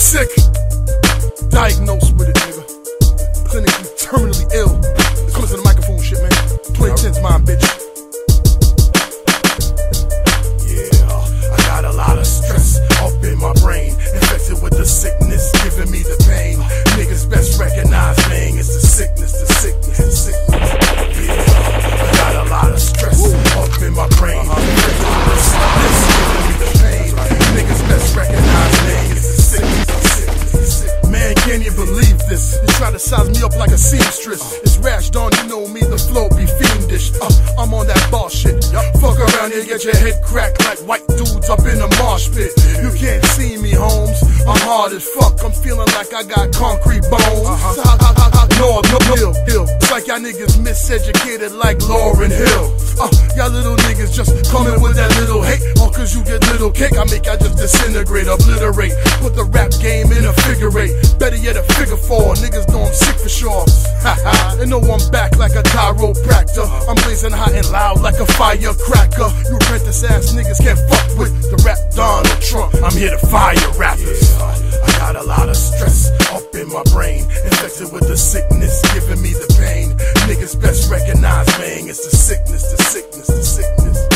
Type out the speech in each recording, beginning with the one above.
sick. Diagnosed like a seamstress. It's RashDon, you know me, the flow be fiendish. Uh, I'm on that boss shit. Fuck around here, get your head cracked like white dudes up in a marsh pit. You can't see me, Holmes. I'm hard as fuck. I'm feeling like I got concrete bones. How, no, no, Hill. It's like y'all niggas miseducated like Lauryn Hill. Uh, y'all little niggas just coming with that little hate. All cause you get little cake, I make I just disintegrate, obliterate. Put the rap game in a figure eight. Better yet, a figure four. Niggas know I'm sick for sure. Ha They know I'm back like a chiropractor. I'm blazing hot and loud like a firecracker. You apprentice ass niggas can't fuck with the rap Donald Trump. I'm here to fire rappers. I got a lot of stress up in my brain. Infected with the sickness, giving me the pain. Niggas best recognize, man, it's the sickness, the sickness, the sickness.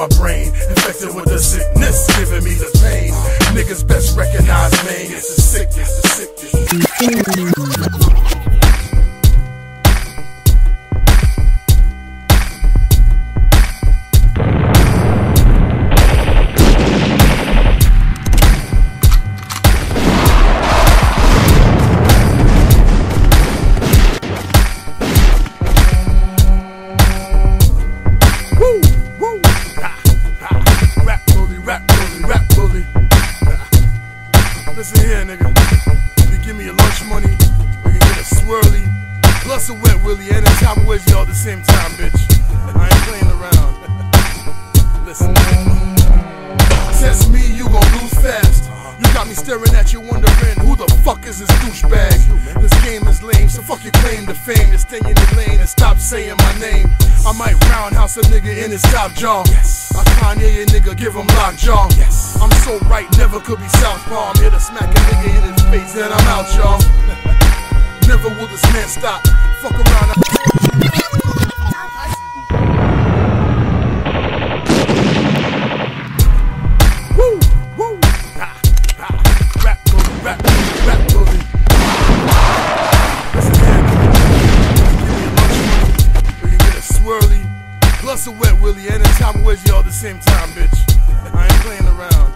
My brain. Infected with the sickness, giving me the pain. Niggas best recognize, me, it's the sickness, the sickness. A wet and a top wedgie all at the same time, bitch. I ain't playing around. Listen. Test me, you gon' lose fast. You got me staring at you, wondering who the fuck is this douchebag? This game is lame, so fuck your claim to fame. Just stay in your lane and stop saying my name. I might roundhouse a nigga in his top jaw. I Kanye a nigga, give him lockjaw. I'm so right, never could be southpaw. I'm here to smack a nigga in his face, then I'm out, y'all. Never will this man stop. Fuck around. Woo, woo. Ha, ha. Rap bully, rap bully, rap bully. Listen here, get a swirly, plus a wet willy, and a top wedgie all at the same time, bitch. I ain't playing around.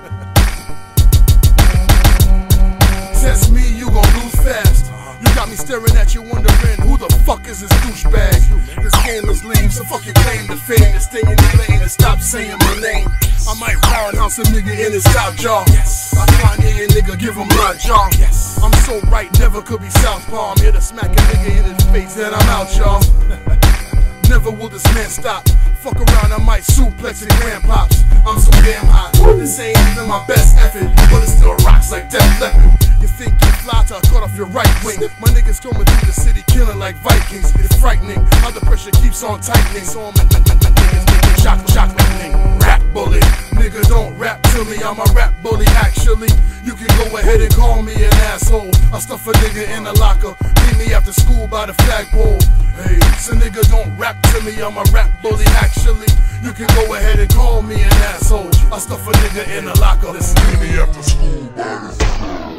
Test me, you gon' lose fast. You got me staring at you, wondering who the fuck is this douchebag? This game is lame, so fuck your claim to fame. And stay in your lane and stop saying my name. I might roundhouse a nigga in his top jaw. I Kanye a nigga, give him lockjaw. I'm so right, never could be southpaw. I'm here to smack a nigga in his face, then I'm out, y'all. Never will this man stop. Fuck around, I might suplex your grandpops. I'm so damn hot. This ain't even my best effort, but it still rocks like Def Leppard. You think you fly till I cut off your right wing? My niggas coming through the city killing like Vikings. It's frightening how the pressure keeps on tightening. So I'm niggas shock, shock lightning. Rap bully, nigga don't rap to me. I'm a rap bully actually. You can go ahead and call me an asshole. I stuff a nigga in a locker. Meet me after school by the flagpole. Hey, so nigga don't rap to me. I'm a rap bully actually. You can go ahead and call me an asshole. I stuff a nigga in a locker. Listen, meet me after school by the